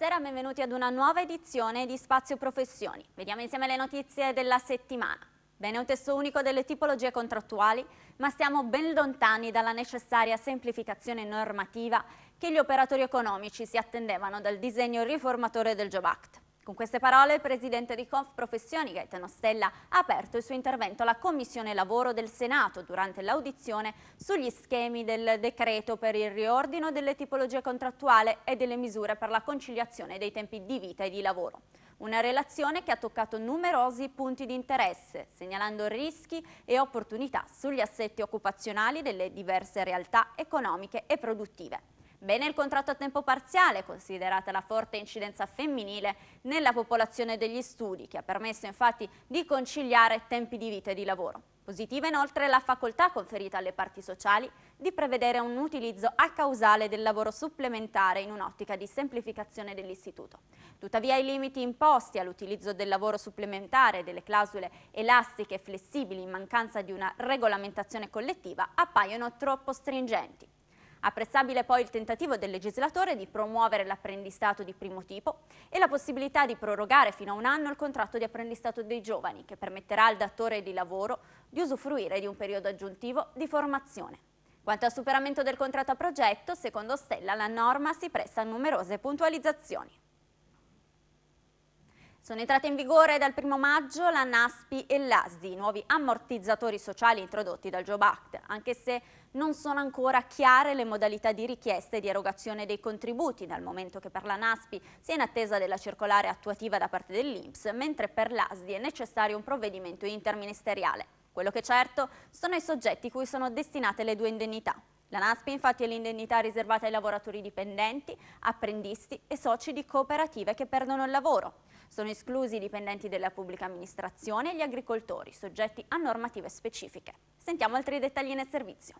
Buonasera, benvenuti ad una nuova edizione di Spazio Professioni. Vediamo insieme le notizie della settimana. Bene, un testo unico delle tipologie contrattuali, ma stiamo ben lontani dalla necessaria semplificazione normativa che gli operatori economici si attendevano dal disegno riformatore del Job Act. Con queste parole il presidente di Conf Professioni Gaetano Stella ha aperto il suo intervento alla Commissione Lavoro del Senato durante l'audizione sugli schemi del decreto per il riordino delle tipologie contrattuali e delle misure per la conciliazione dei tempi di vita e di lavoro. Una relazione che ha toccato numerosi punti di interesse, segnalando rischi e opportunità sugli assetti occupazionali delle diverse realtà economiche e produttive. Bene il contratto a tempo parziale, considerata la forte incidenza femminile nella popolazione degli studi, che ha permesso infatti di conciliare tempi di vita e di lavoro. Positiva inoltre la facoltà conferita alle parti sociali di prevedere un utilizzo a causale del lavoro supplementare in un'ottica di semplificazione dell'istituto. Tuttavia i limiti imposti all'utilizzo del lavoro supplementare delle clausole elastiche e flessibili in mancanza di una regolamentazione collettiva appaiono troppo stringenti. Apprezzabile poi il tentativo del legislatore di promuovere l'apprendistato di primo tipo e la possibilità di prorogare fino a un anno il contratto di apprendistato dei giovani che permetterà al datore di lavoro di usufruire di un periodo aggiuntivo di formazione. Quanto al superamento del contratto a progetto, secondo Stella la norma si presta a numerose puntualizzazioni. Sono entrate in vigore dal 1 maggio la NASPI e l'ASDI, nuovi ammortizzatori sociali introdotti dal Job Act, anche se non sono ancora chiare le modalità di richiesta e di erogazione dei contributi, dal momento che per la NASPI si è in attesa della circolare attuativa da parte dell'Inps, mentre per l'ASDI è necessario un provvedimento interministeriale. Quello che certo sono i soggetti cui sono destinate le due indennità. La NASPI infatti è l'indennità riservata ai lavoratori dipendenti, apprendisti e soci di cooperative che perdono il lavoro. Sono esclusi i dipendenti della pubblica amministrazione e gli agricoltori, soggetti a normative specifiche. Sentiamo altri dettagli nel servizio.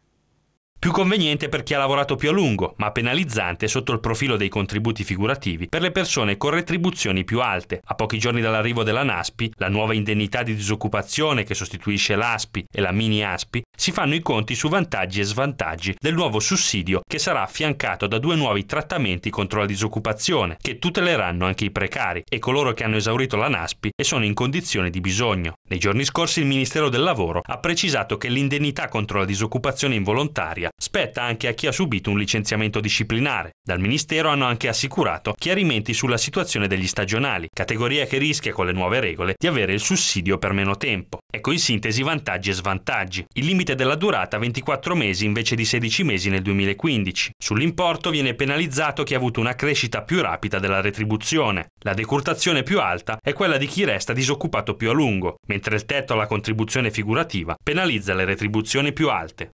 Più conveniente per chi ha lavorato più a lungo, ma penalizzante sotto il profilo dei contributi figurativi per le persone con retribuzioni più alte. A pochi giorni dall'arrivo della NASPI, la nuova indennità di disoccupazione che sostituisce l'ASPI e la mini ASPI, si fanno i conti su vantaggi e svantaggi del nuovo sussidio che sarà affiancato da due nuovi trattamenti contro la disoccupazione, che tuteleranno anche i precari e coloro che hanno esaurito la NASPI e sono in condizione di bisogno. Nei giorni scorsi il Ministero del Lavoro ha precisato che l'indennità contro la disoccupazione involontaria spetta anche a chi ha subito un licenziamento disciplinare. Dal Ministero hanno anche assicurato chiarimenti sulla situazione degli stagionali, categoria che rischia con le nuove regole di avere il sussidio per meno tempo. Ecco in sintesi vantaggi e svantaggi. Il limite della durata 24 mesi invece di 16 mesi nel 2015. Sull'importo viene penalizzato chi ha avuto una crescita più rapida della retribuzione. La decurtazione più alta è quella di chi resta disoccupato più a lungo, mentre il tetto alla contribuzione figurativa penalizza le retribuzioni più alte.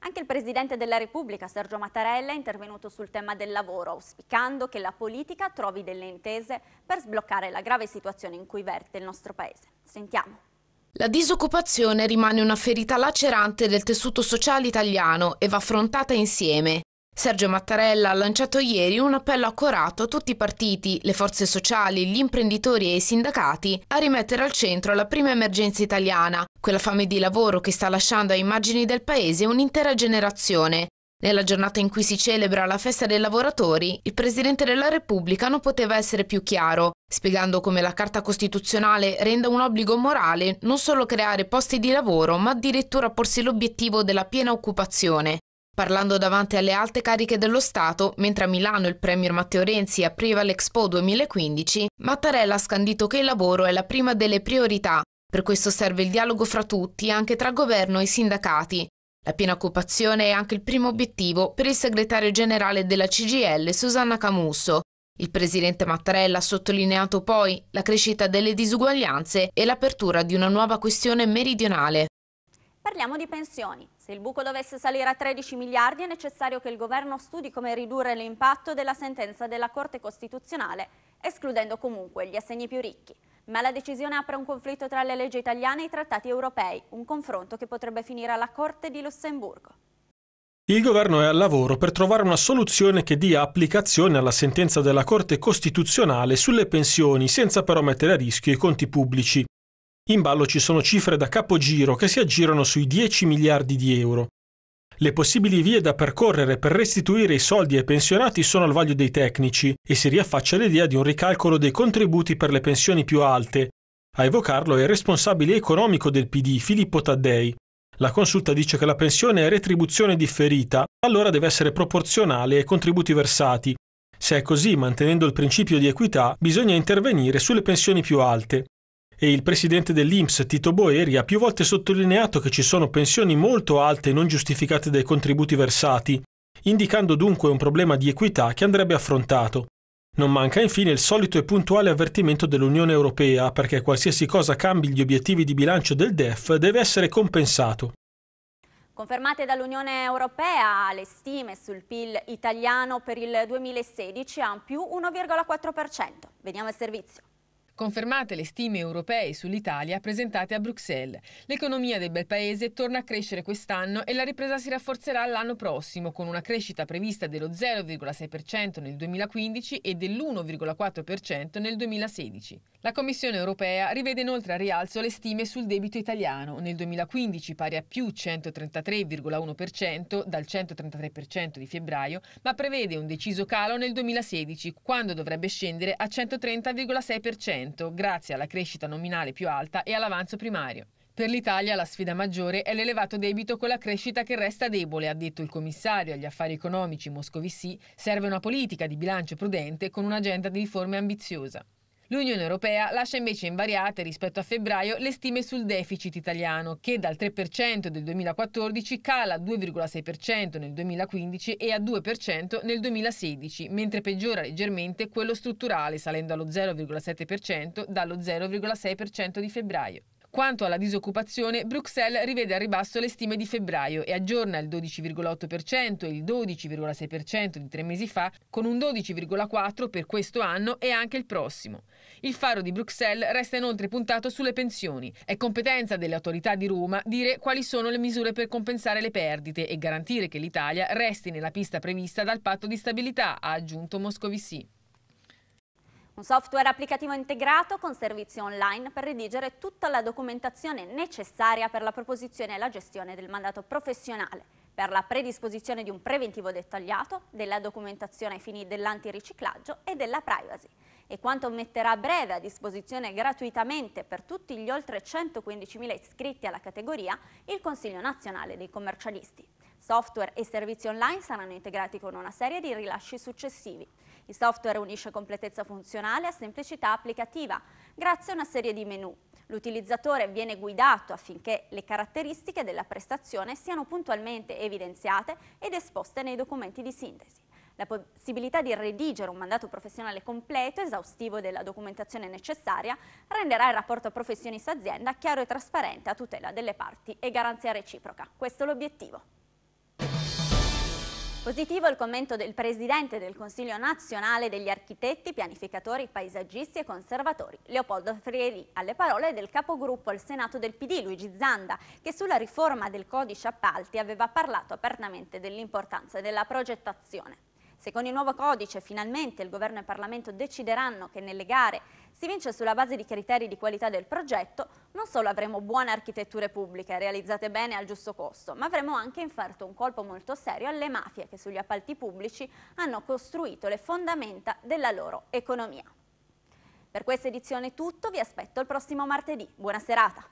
Anche il Presidente della Repubblica, Sergio Mattarella, è intervenuto sul tema del lavoro, auspicando che la politica trovi delle intese per sbloccare la grave situazione in cui verte il nostro Paese. Sentiamo. La disoccupazione rimane una ferita lacerante del tessuto sociale italiano e va affrontata insieme. Sergio Mattarella ha lanciato ieri un appello accorato a tutti i partiti, le forze sociali, gli imprenditori e i sindacati a rimettere al centro la prima emergenza italiana, quella fame di lavoro che sta lasciando a immagini del paese un'intera generazione. Nella giornata in cui si celebra la festa dei lavoratori, il Presidente della Repubblica non poteva essere più chiaro, spiegando come la Carta Costituzionale renda un obbligo morale non solo creare posti di lavoro, ma addirittura porsi l'obiettivo della piena occupazione. Parlando davanti alle alte cariche dello Stato, mentre a Milano il Premier Matteo Renzi apriva l'Expo 2015, Mattarella ha scandito che il lavoro è la prima delle priorità. Per questo serve il dialogo fra tutti, anche tra governo e sindacati. La piena occupazione è anche il primo obiettivo per il segretario generale della CGL, Susanna Camusso. Il presidente Mattarella ha sottolineato poi la crescita delle disuguaglianze e l'apertura di una nuova questione meridionale. Parliamo di pensioni. Se il buco dovesse salire a 13 miliardi è necessario che il governo studi come ridurre l'impatto della sentenza della Corte Costituzionale, escludendo comunque gli assegni più ricchi. Ma la decisione apre un conflitto tra le leggi italiane e i trattati europei, un confronto che potrebbe finire alla Corte di Lussemburgo. Il governo è al lavoro per trovare una soluzione che dia applicazione alla sentenza della Corte Costituzionale sulle pensioni senza però mettere a rischio i conti pubblici. In ballo ci sono cifre da capogiro che si aggirano sui 10 miliardi di euro. Le possibili vie da percorrere per restituire i soldi ai pensionati sono al vaglio dei tecnici e si riaffaccia l'idea di un ricalcolo dei contributi per le pensioni più alte. A evocarlo è il responsabile economico del PD, Filippo Taddei. La consulta dice che la pensione è retribuzione differita, allora deve essere proporzionale ai contributi versati. Se è così, mantenendo il principio di equità, bisogna intervenire sulle pensioni più alte e il presidente dell'Inps Tito Boeri ha più volte sottolineato che ci sono pensioni molto alte non giustificate dai contributi versati, indicando dunque un problema di equità che andrebbe affrontato. Non manca infine il solito e puntuale avvertimento dell'Unione Europea perché qualsiasi cosa cambi gli obiettivi di bilancio del DEF deve essere compensato. Confermate dall'Unione Europea le stime sul PIL italiano per il 2016 a più 1,4%. Vediamo il servizio. Confermate le stime europee sull'Italia presentate a Bruxelles. L'economia del bel paese torna a crescere quest'anno e la ripresa si rafforzerà l'anno prossimo con una crescita prevista dello 0,6% nel 2015 e dell'1,4% nel 2016. La Commissione europea rivede inoltre a rialzo le stime sul debito italiano, nel 2015 pari a più 133,1% dal 133% di febbraio, ma prevede un deciso calo nel 2016 quando dovrebbe scendere a 130,6% grazie alla crescita nominale più alta e all'avanzo primario. Per l'Italia la sfida maggiore è l'elevato debito con la crescita che resta debole, ha detto il commissario agli affari economici Moscovici. Serve una politica di bilancio prudente con un'agenda di riforme ambiziosa. L'Unione Europea lascia invece invariate rispetto a febbraio le stime sul deficit italiano, che dal 3% del 2014 cala a 2,6% nel 2015 e a 2% nel 2016, mentre peggiora leggermente quello strutturale, salendo allo 0,7% dallo 0,6% di febbraio. Quanto alla disoccupazione, Bruxelles rivede a ribasso le stime di febbraio e aggiorna il 12,8% e il 12,6% di tre mesi fa, con un 12,4% per questo anno e anche il prossimo. Il faro di Bruxelles resta inoltre puntato sulle pensioni. È competenza delle autorità di Roma dire quali sono le misure per compensare le perdite e garantire che l'Italia resti nella pista prevista dal patto di stabilità, ha aggiunto Moscovici. Un software applicativo integrato con servizi online per redigere tutta la documentazione necessaria per la proposizione e la gestione del mandato professionale, per la predisposizione di un preventivo dettagliato, della documentazione ai fini dell'antiriciclaggio e della privacy e quanto metterà a breve a disposizione gratuitamente per tutti gli oltre 115.000 iscritti alla categoria il Consiglio nazionale dei commercialisti. Software e servizi online saranno integrati con una serie di rilasci successivi. Il software unisce completezza funzionale a semplicità applicativa, grazie a una serie di menu. L'utilizzatore viene guidato affinché le caratteristiche della prestazione siano puntualmente evidenziate ed esposte nei documenti di sintesi. La possibilità di redigere un mandato professionale completo, esaustivo della documentazione necessaria, renderà il rapporto professionista-azienda chiaro e trasparente a tutela delle parti e garanzia reciproca. Questo è l'obiettivo. Positivo il commento del Presidente del Consiglio nazionale degli architetti, pianificatori, paesaggisti e conservatori, Leopoldo Frieri, alle parole del capogruppo al Senato del PD, Luigi Zanda, che sulla riforma del codice appalti aveva parlato apertamente dell'importanza della progettazione. Se con il nuovo codice finalmente il Governo e il Parlamento decideranno che nelle gare si vince sulla base di criteri di qualità del progetto, non solo avremo buone architetture pubbliche realizzate bene al giusto costo, ma avremo anche inferto un colpo molto serio alle mafie che sugli appalti pubblici hanno costruito le fondamenta della loro economia. Per questa edizione è tutto, vi aspetto il prossimo martedì. Buona serata!